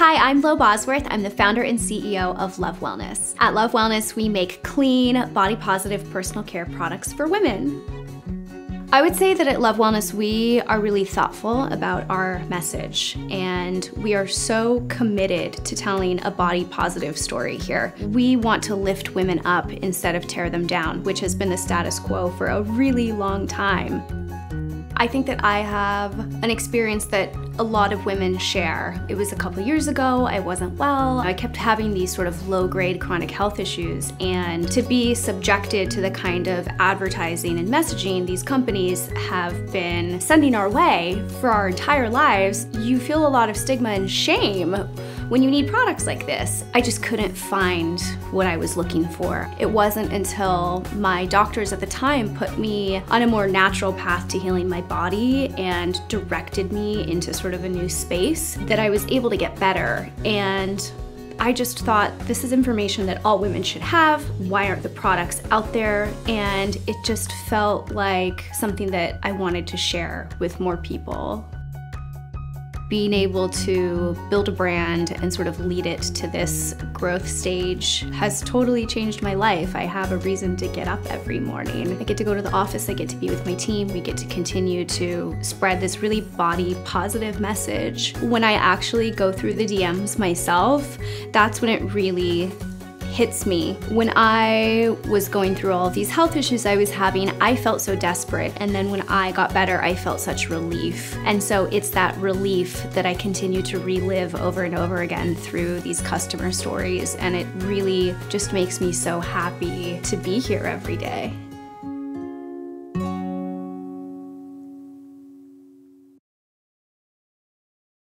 Hi, I'm Lo Bosworth. I'm the founder and CEO of Love Wellness. At Love Wellness, we make clean, body positive personal care products for women. I would say that at Love Wellness, we are really thoughtful about our message and we are so committed to telling a body positive story here. We want to lift women up instead of tear them down, which has been the status quo for a really long time. I think that I have an experience that a lot of women share. It was a couple years ago, I wasn't well. I kept having these sort of low grade chronic health issues and to be subjected to the kind of advertising and messaging these companies have been sending our way for our entire lives, you feel a lot of stigma and shame when you need products like this. I just couldn't find what I was looking for. It wasn't until my doctors at the time put me on a more natural path to healing my body and directed me into sort of a new space that I was able to get better. And I just thought this is information that all women should have. Why aren't the products out there? And it just felt like something that I wanted to share with more people being able to build a brand and sort of lead it to this growth stage has totally changed my life. I have a reason to get up every morning. I get to go to the office, I get to be with my team, we get to continue to spread this really body positive message. When I actually go through the DMs myself, that's when it really hits me. When I was going through all these health issues I was having, I felt so desperate. And then when I got better, I felt such relief. And so it's that relief that I continue to relive over and over again through these customer stories. And it really just makes me so happy to be here every day.